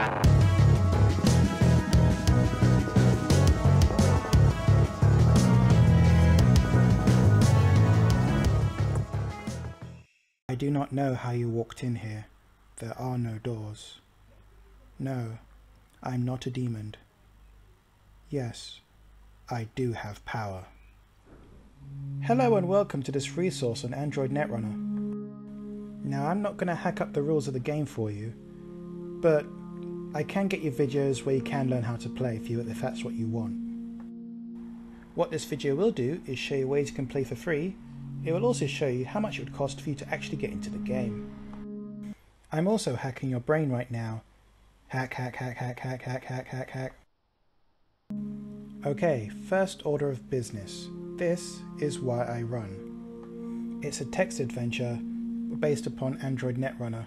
I do not know how you walked in here. There are no doors. No, I'm not a demon. Yes, I do have power. Hello and welcome to this resource on Android Netrunner. Now I'm not going to hack up the rules of the game for you, but I can get you videos where you can learn how to play for you, if that's what you want. What this video will do is show you ways you can play for free. It will also show you how much it would cost for you to actually get into the game. I'm also hacking your brain right now. Hack, hack, hack, hack, hack, hack, hack, hack, hack. Okay, first order of business. This is Why I Run. It's a text adventure based upon Android Netrunner.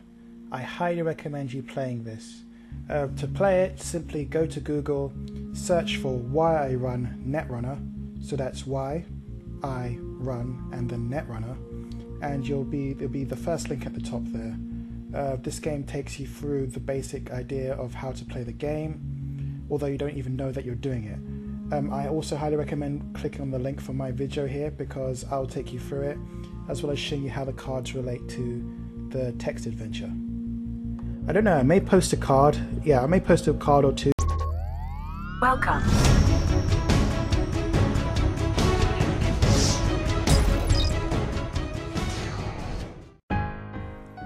I highly recommend you playing this. Uh, to play it, simply go to Google, search for Why I Run Netrunner, so that's Why I Run and then Netrunner, and you'll be it'll be the first link at the top there. Uh, this game takes you through the basic idea of how to play the game, although you don't even know that you're doing it. Um, I also highly recommend clicking on the link for my video here because I'll take you through it, as well as showing you how the cards relate to the text adventure. I don't know, I may post a card. Yeah, I may post a card or two. Welcome.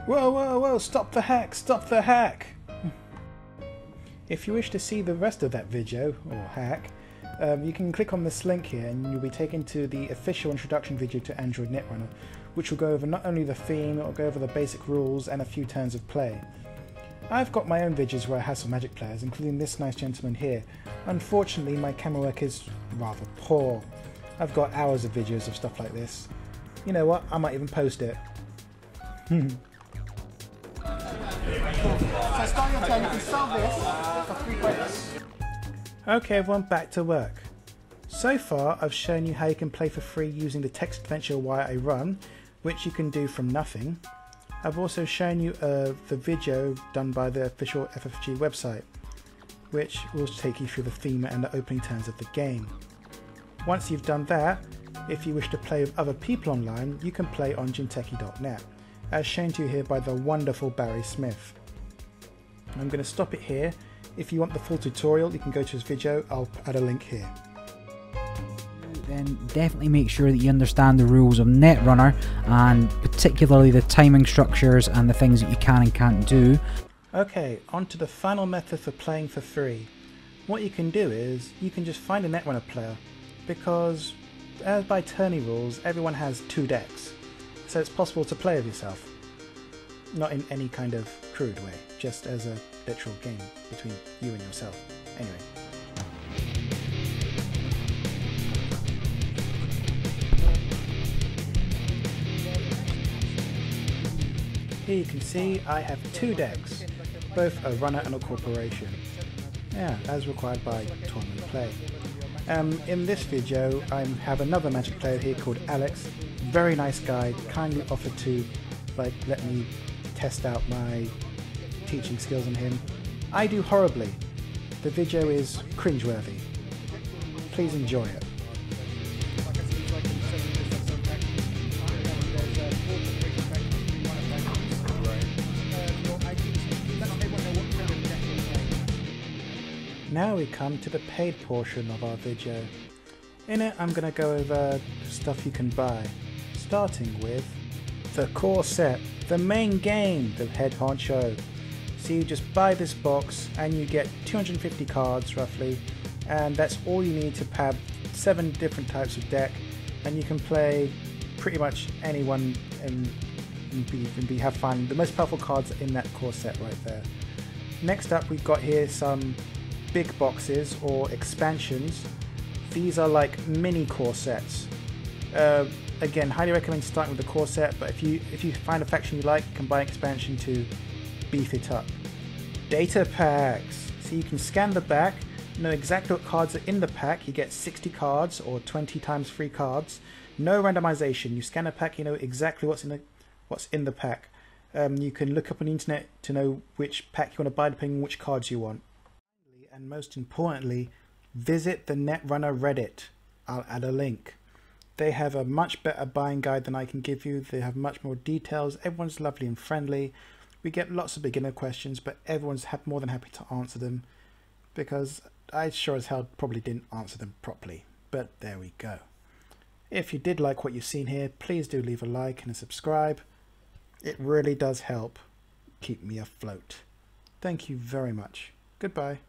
Whoa, whoa, whoa, stop the hack, stop the hack! If you wish to see the rest of that video, or hack, um, you can click on this link here and you'll be taken to the official introduction video to Android Netrunner, which will go over not only the theme, it will go over the basic rules and a few turns of play. I've got my own videos where I have some Magic players, including this nice gentleman here. Unfortunately, my camera work is rather poor. I've got hours of videos of stuff like this. You know what, I might even post it. So start your turn, you can sell this for three credits. Okay everyone, back to work. So far I've shown you how you can play for free using the text adventure Why I Run, which you can do from nothing. I've also shown you uh, the video done by the official FFG website, which will take you through the theme and the opening turns of the game. Once you've done that, if you wish to play with other people online, you can play on jinteki.net, as shown to you here by the wonderful Barry Smith. I'm going to stop it here. If you want the full tutorial, you can go to his video. I'll add a link here. Then definitely make sure that you understand the rules of Netrunner and particularly the timing structures and the things that you can and can't do. Okay, on to the final method for playing for free. What you can do is, you can just find a Netrunner player, because as by tourney rules, everyone has two decks, so it's possible to play with yourself. Not in any kind of crude way, just as a literal game between you and yourself. Anyway. Here you can see I have two decks, both a runner and a corporation. Yeah, as required by tournament play. Um, in this video I have another magic player here called Alex, very nice guy, kindly offered to like let me test out my teaching skills on him. I do horribly. The video is cringeworthy. Please enjoy it. Now we come to the paid portion of our video. In it I'm going to go over stuff you can buy, starting with the core set, the main game, the head honcho. So you just buy this box and you get 250 cards roughly and that's all you need to have seven different types of deck and you can play pretty much anyone and, and, be, and be, have fun. The most powerful cards are in that core set right there. Next up we've got here some big boxes or expansions. These are like mini core sets. Uh, again, highly recommend starting with the core set, but if you if you find a faction you like, you can buy an expansion to beef it up. Data packs. So you can scan the back, know exactly what cards are in the pack. You get 60 cards or 20 times free cards. No randomization. You scan a pack, you know exactly what's in the what's in the pack. Um, you can look up on the internet to know which pack you want to buy depending on which cards you want. And most importantly, visit the Netrunner Reddit. I'll add a link. They have a much better buying guide than I can give you. They have much more details. Everyone's lovely and friendly. We get lots of beginner questions, but everyone's more than happy to answer them because I sure as hell probably didn't answer them properly. But there we go. If you did like what you've seen here, please do leave a like and a subscribe. It really does help keep me afloat. Thank you very much. Goodbye.